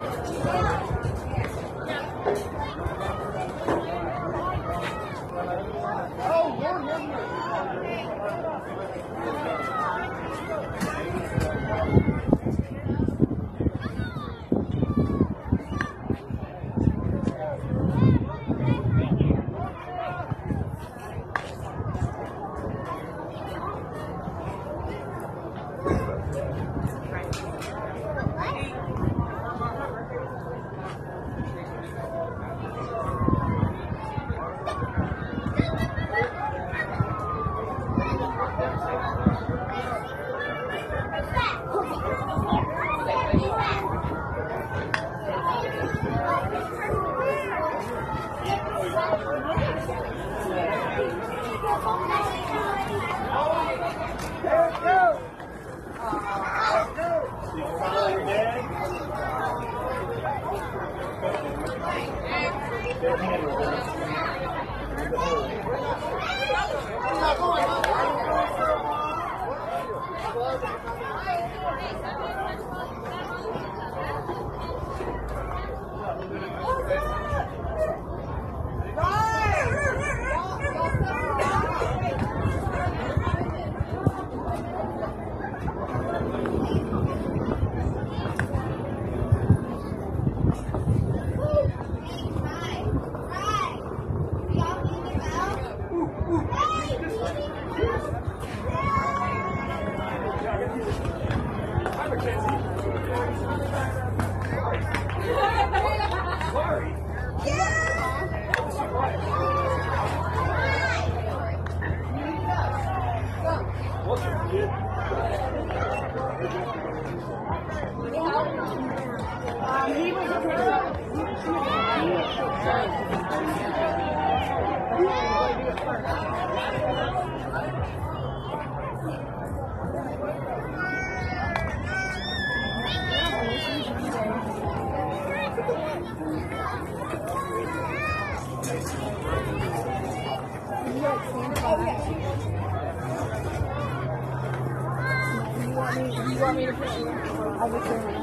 何? You want me to put you?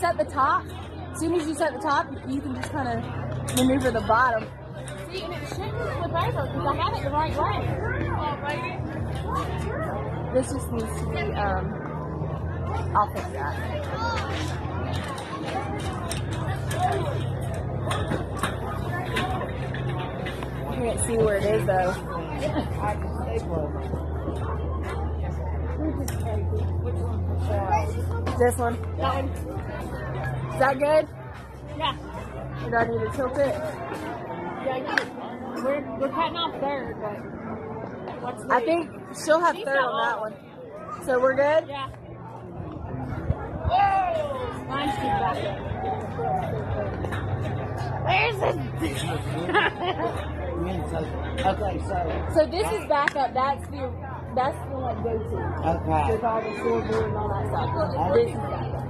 Set the top. As soon as you set the top, you can just kind of maneuver the bottom. See, and it shouldn't flip over because I have it the right way. This just needs to be. Um, I'll fix that. I can't see where it is though. This one. That one. Is that good? Yeah. Or do I need to tilt it? Yeah, you- we're, we're cutting off third, but what's the I think she'll have She's third got on that one. So we're good? Yeah. Mine's too back. Where's Okay, so, So this is backup. That's the that's the like go to okay. with all the silver and all that stuff. This is backup.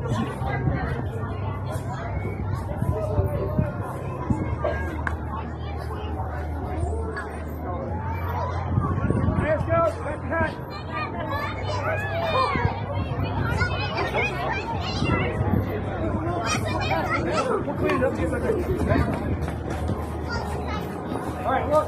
Let's All right, look.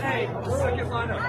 Hey, second lineup.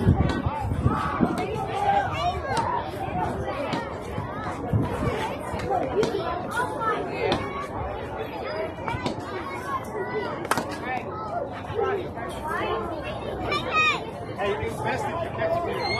Hey, it's best if you catch me.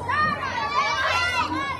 やったー!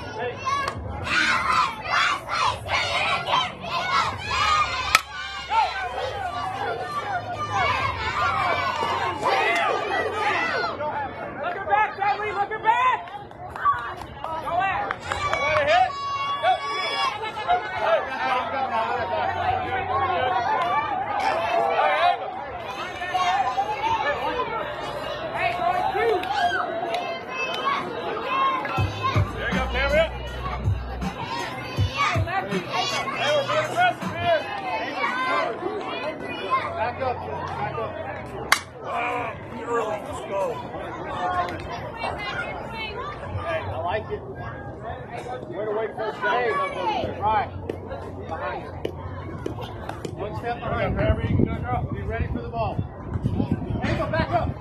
I like it. Way to wait for Right. Behind you. One step behind. Wherever you can go, girl. Be ready for the ball. Hey, back up.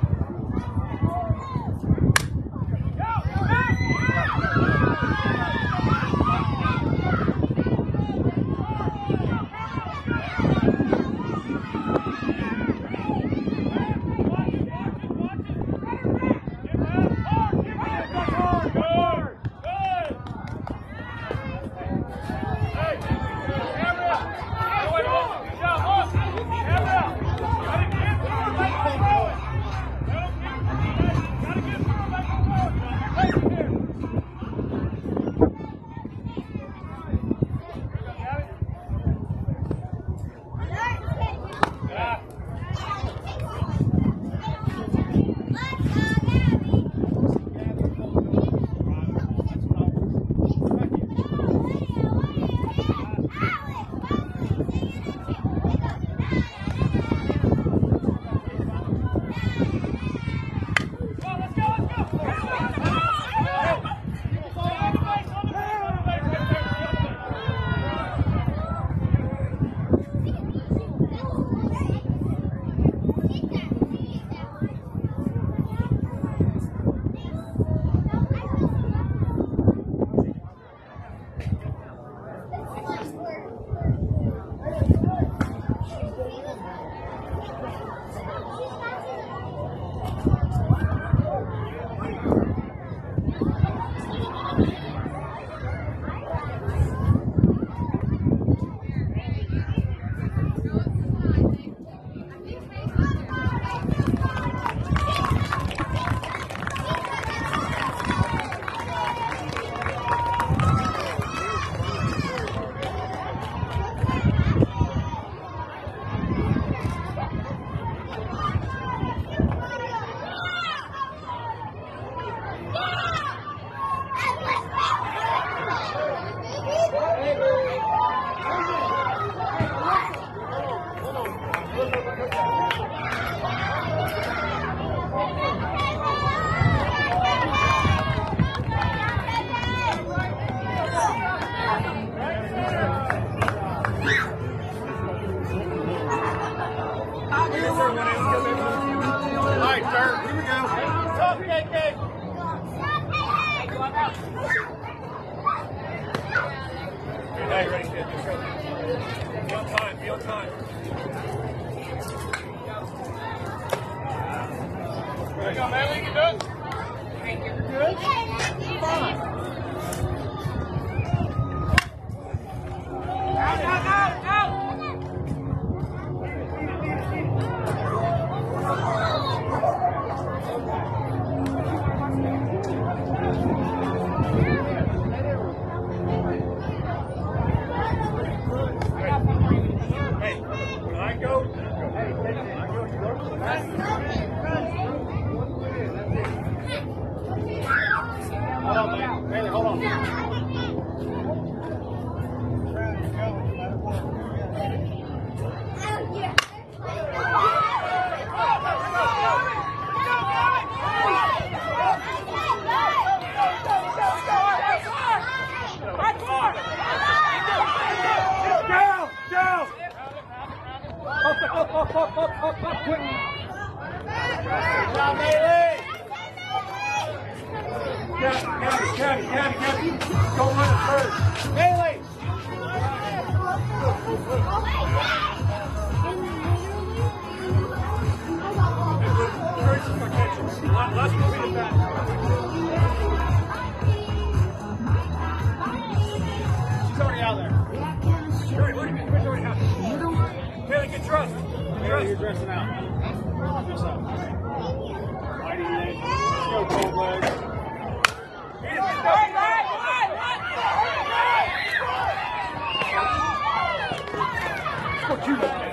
What you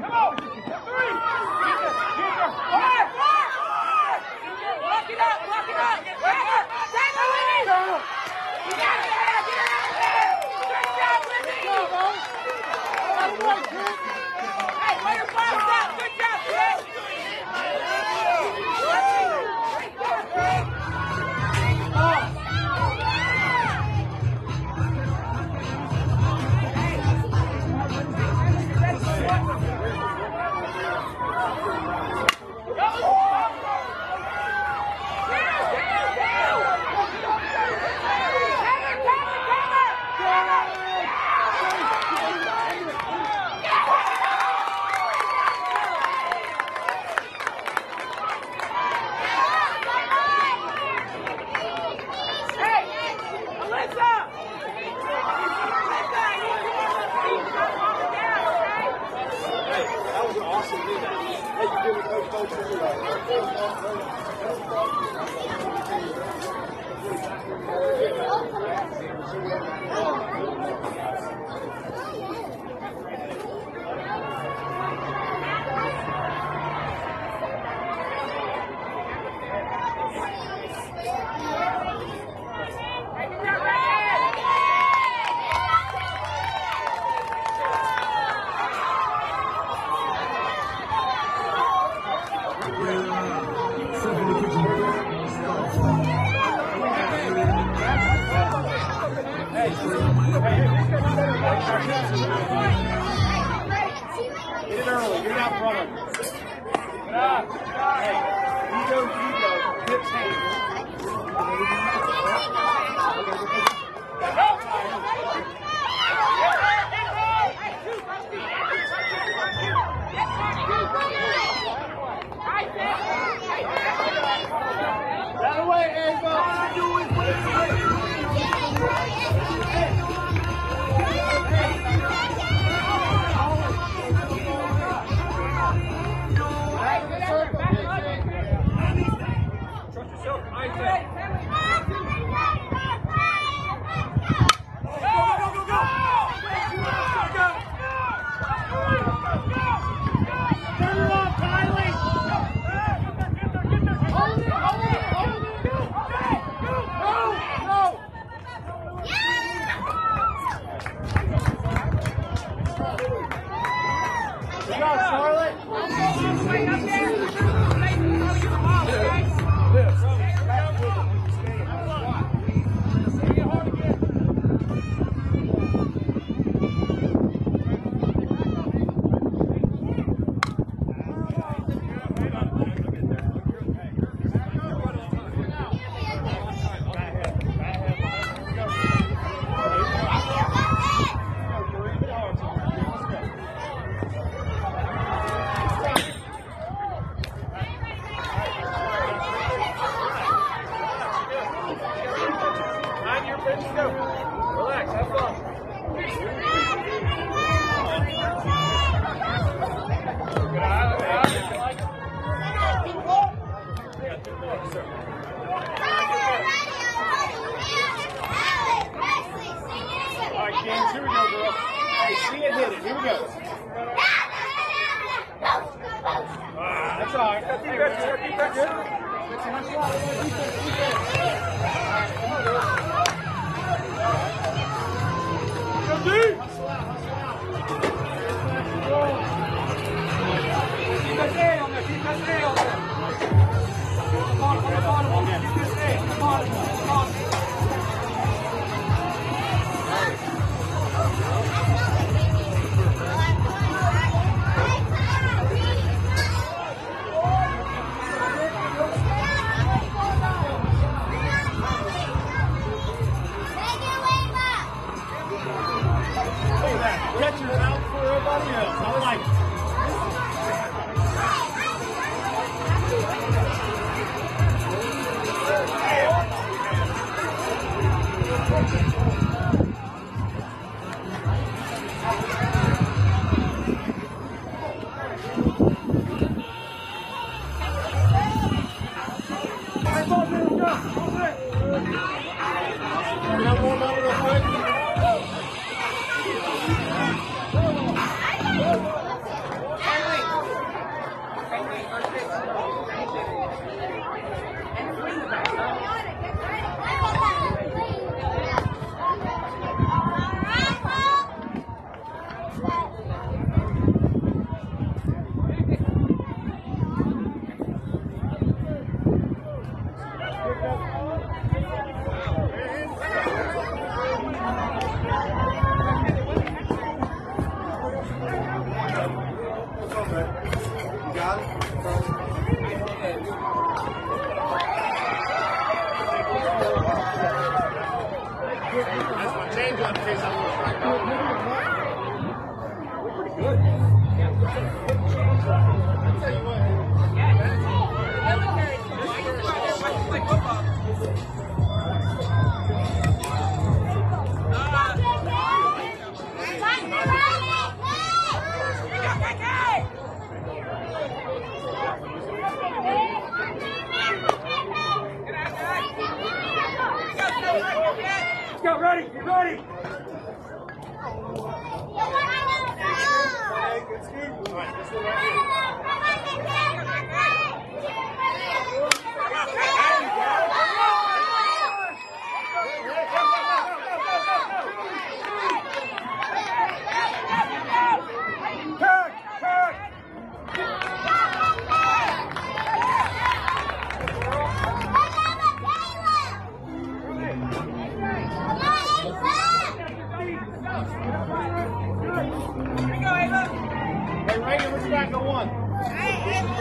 Get go, ready, you ready? Right,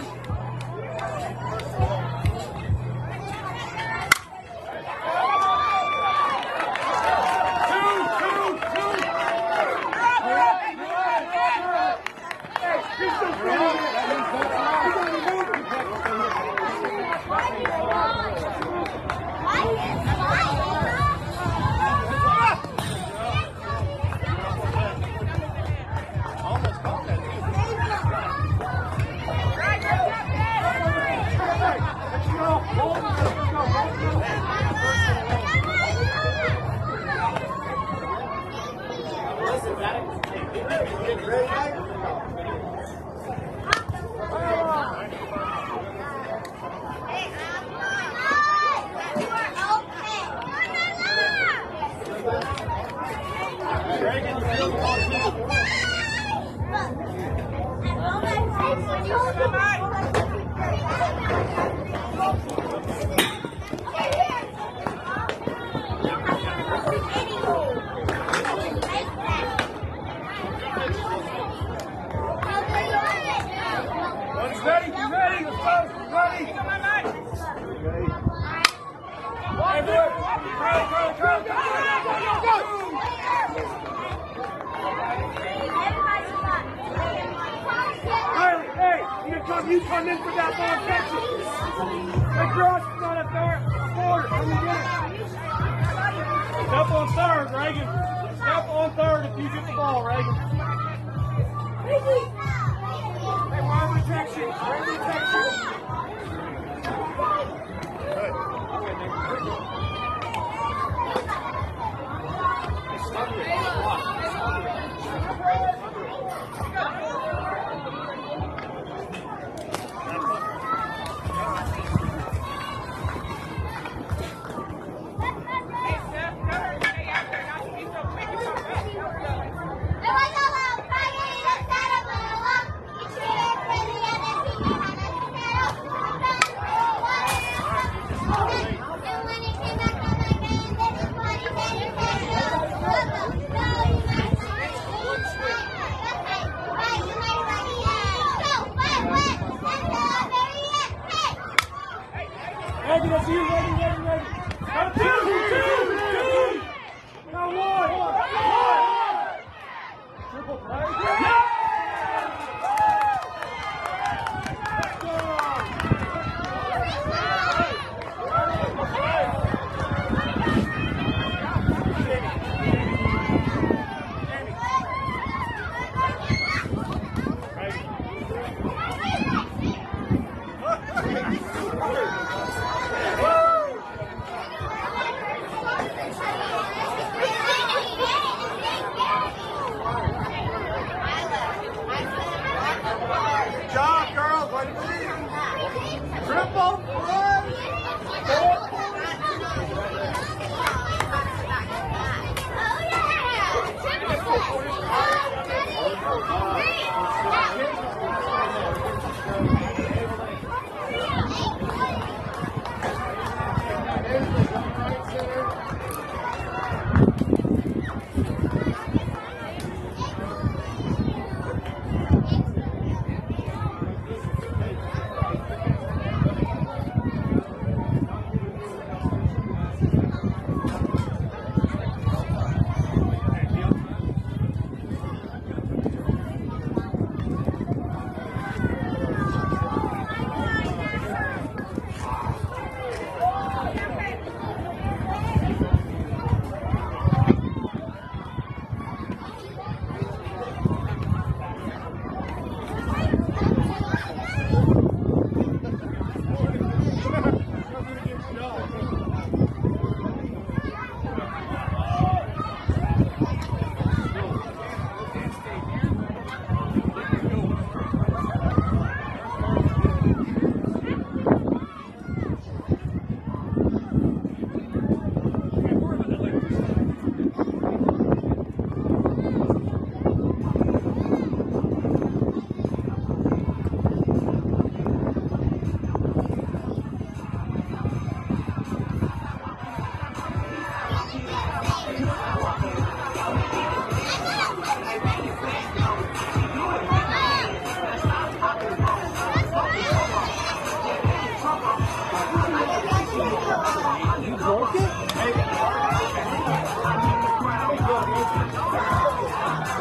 One.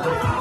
Good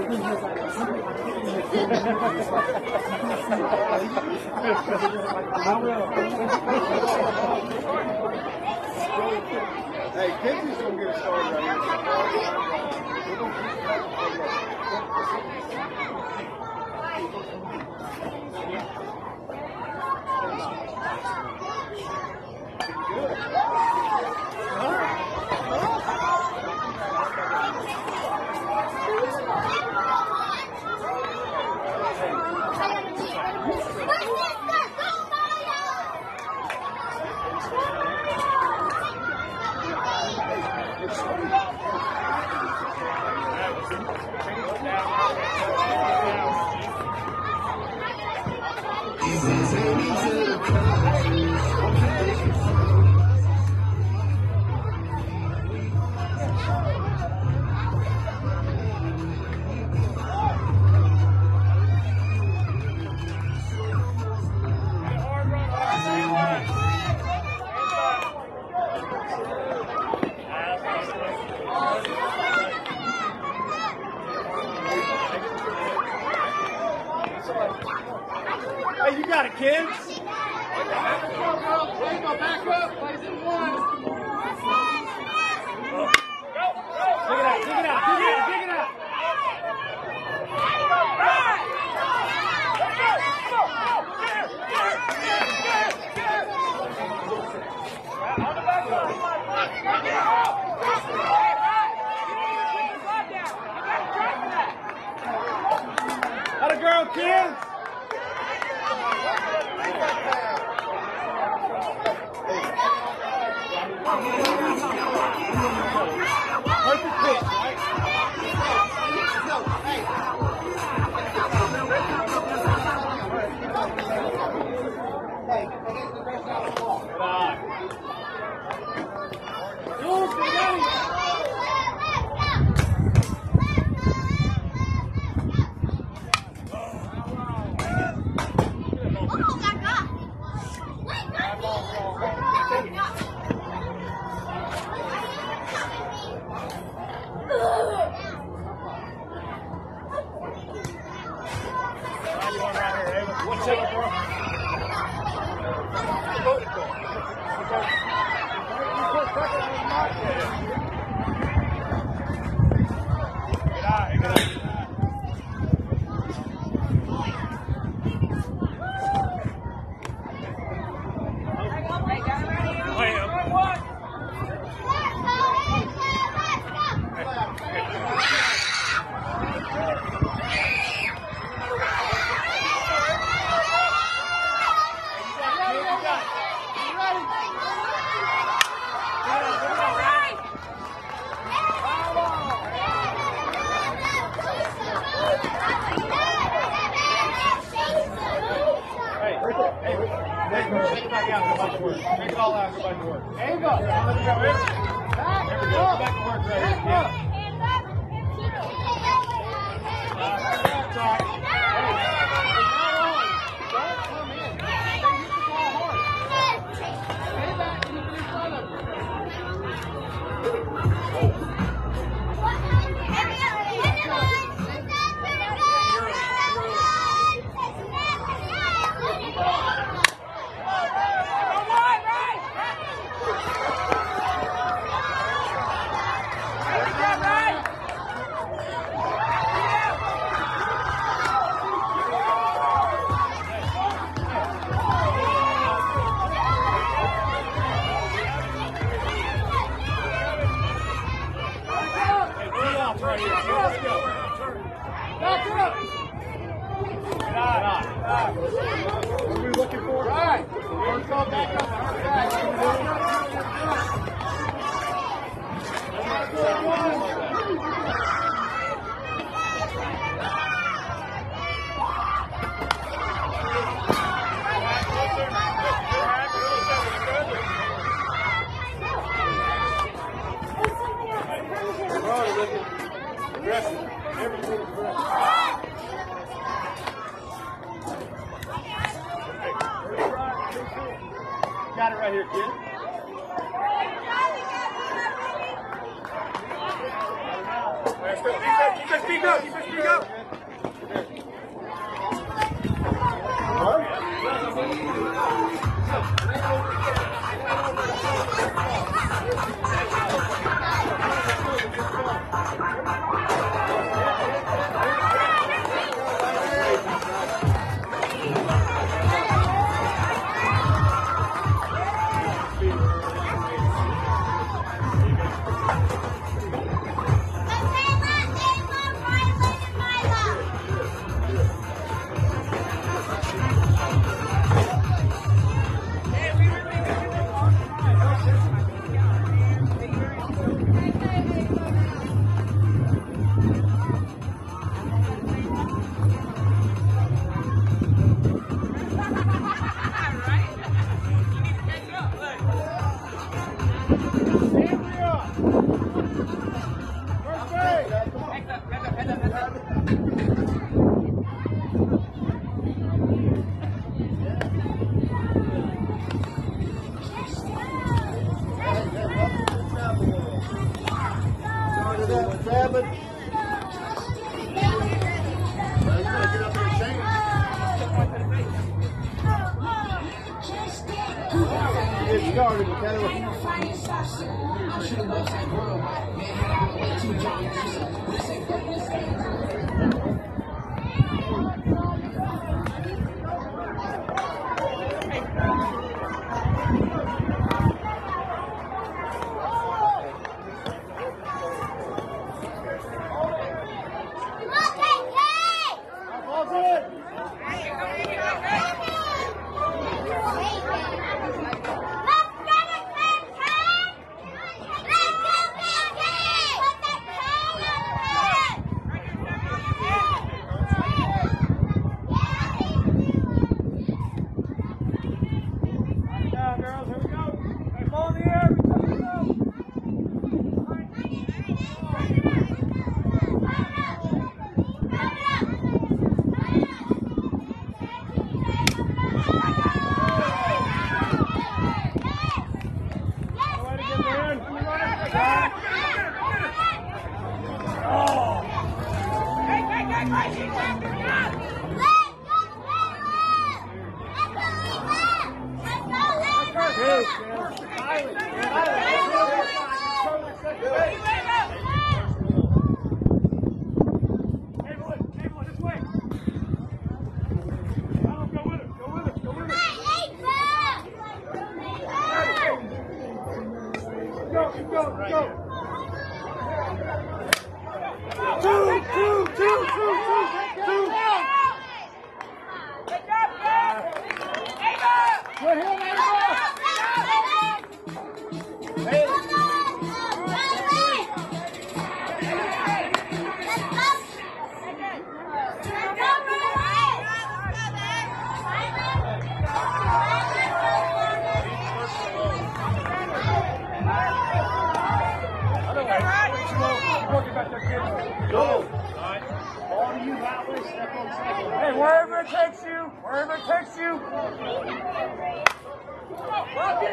Hey, Kenzie's gonna get started right here. Hard 行。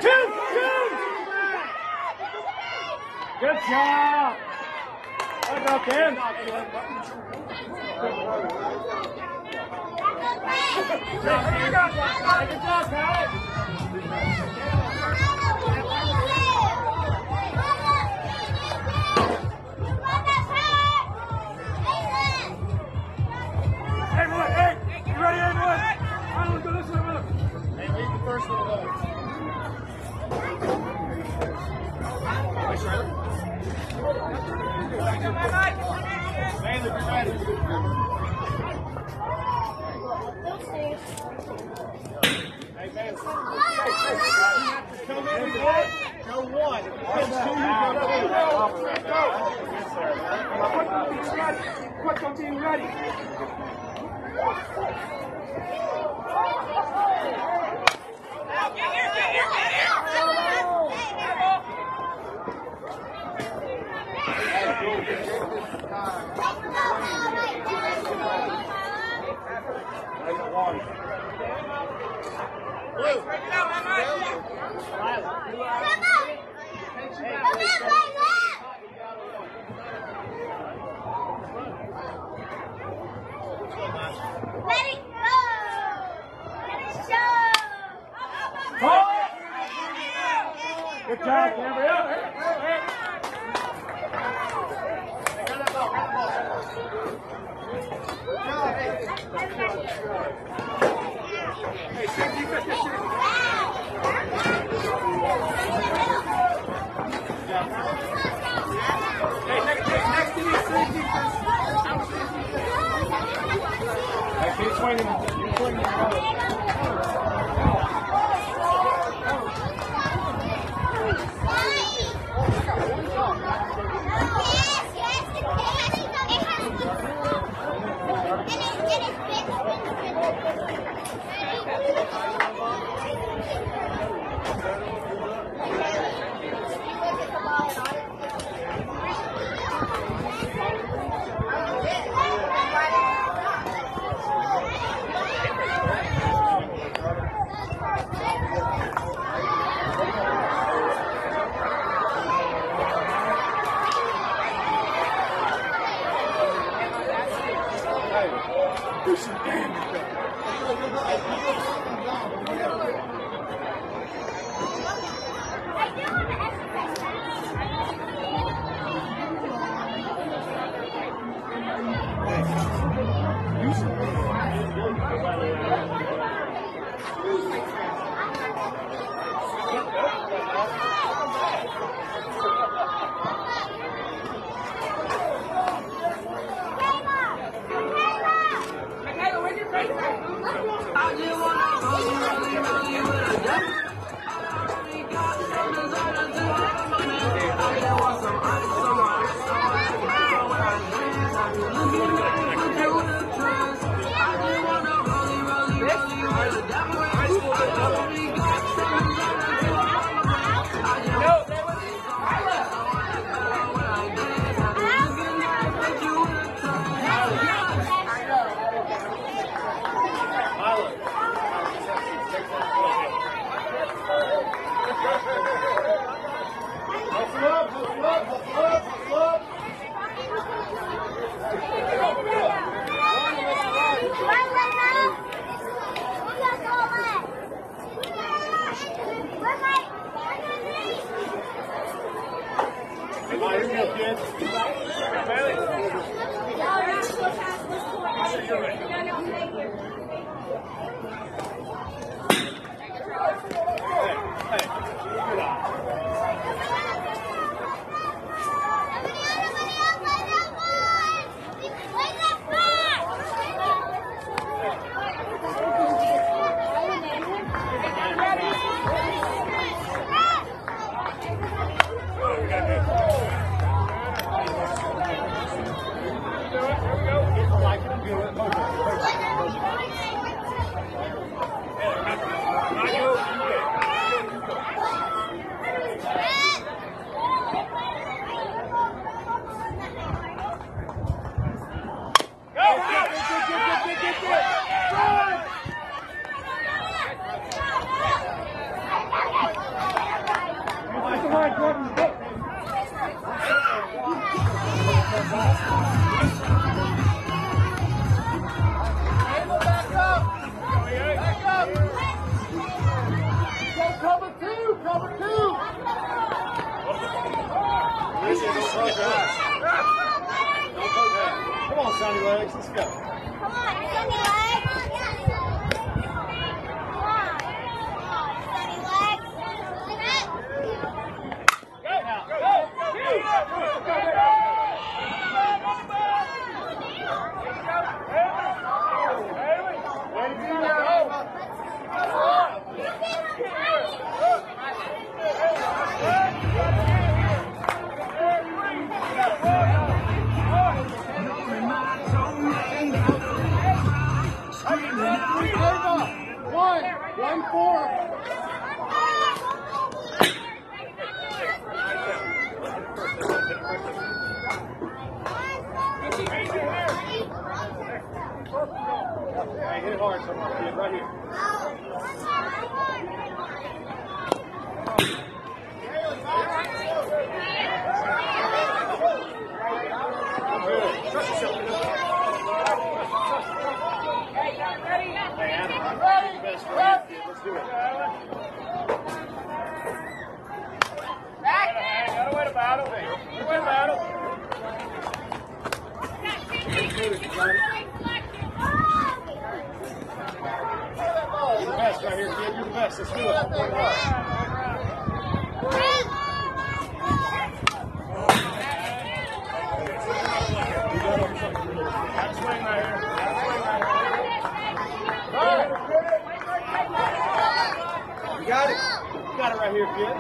two, two. Good job. What about them? Good job, hey, you the first one. Quick, go team ready. Good job, Cambria. Hey, hey, hey, keep swinging. Keep swinging. Bye, here we go, kids. Bailey. Hey, Don't poke that. Don't poke that. Come on, Sonny Legs, let's go. Way to really hard somewhere, kid, right here. Let's do it. Back there. Gotta win a battle. Win battle. Swing right here. That swing right here. You got it. Here, kid.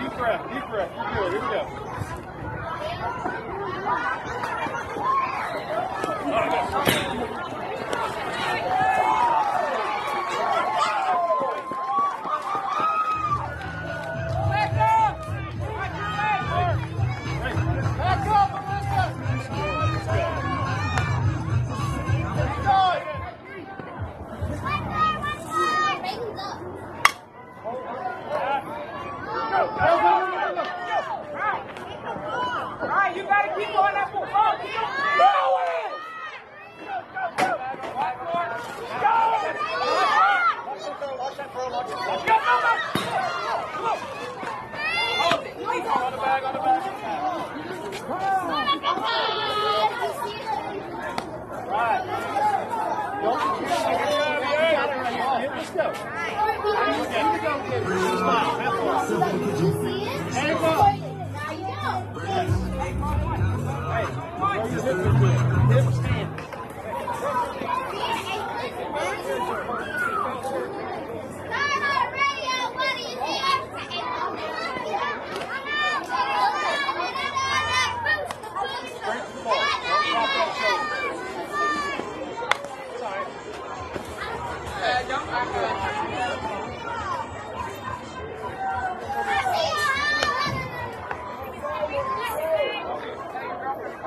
Deep breath, deep breath. You're good. Here we go. Let's go. Here we go, kid. Smile. Have fun. Hey,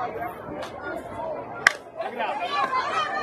Check it out.